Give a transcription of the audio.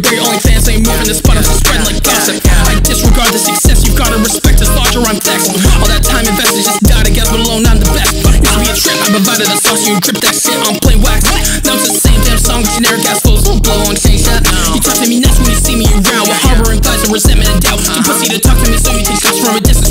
bigger, OnlyFans ain't moving the spot, I'm so spread like gossip. I disregard the success, you gotta respect this larger on decks. All that time invested just died, I guess, but alone I'm the best. Used to be a trip, I provided the sauce, you drip that shit on plain wax. Now it's the same damn song, with generic ass flows, Don't blow on change that. You talk to me nice when you see me around, with harboring thoughts and resentment and doubt. Too pussy to talk to me, so you can cuss from a distance.